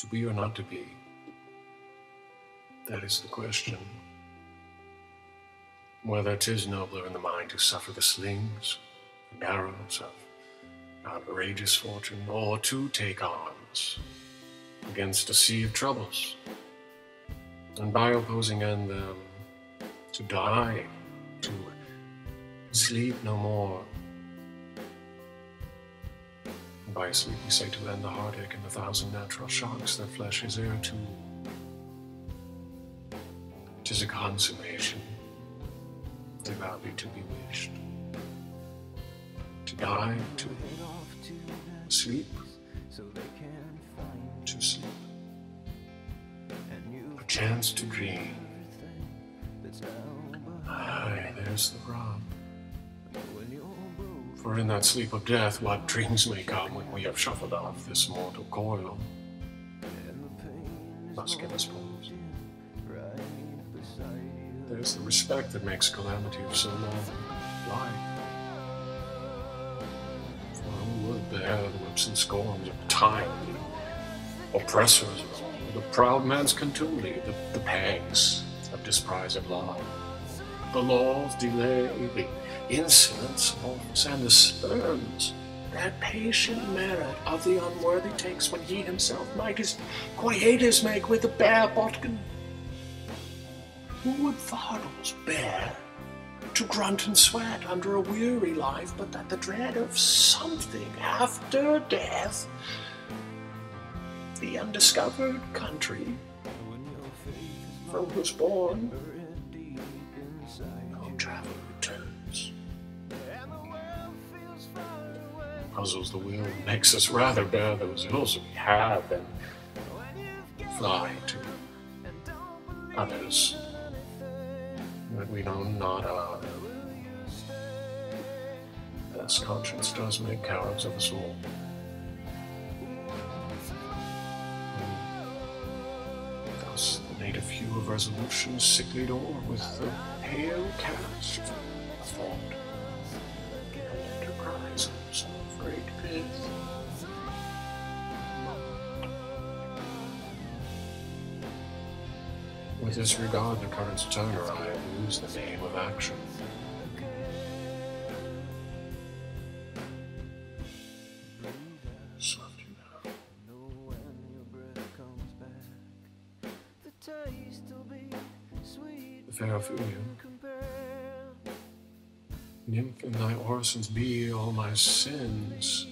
To be or not to be? That is the question. Whether 'tis nobler in the mind to suffer the slings and arrows of outrageous fortune, or to take arms against a sea of troubles, and by opposing end them to die, to sleep no more. By sleep we say to end the heartache and the thousand natural shocks that flesh is heir to. Tis a consummation, devoutly to be wished. To die, to sleep, to sleep. A chance to dream. Aye, there's the rub. For in that sleep of death, what dreams may come when we have shuffled off this mortal coil. Thus give us pause. There's the respect that makes calamity of so long life. For who would bear the whips and scorns of time, the oppressors, the proud man's contumely, the, the pangs of disprised love, the law's delay, the insolence of and the spurns that patient merit of the unworthy takes when he himself might his quietus make with the bare bodkin. Who would fardels bear to grunt and sweat under a weary life, but that the dread of something after death, the undiscovered country from whose bourne no traveler returns, puzzles the will, makes us rather bear those ills we have than fly to others that we know not of. Thus conscience does make cowards of us all. And thus the native hue of resolution sicklied o'er with the pale cast of thought and enterprises great pith. With this regard, the currents turn or I lose the name of action. You fair Ophelia, nymph in thy orisons be all my sins.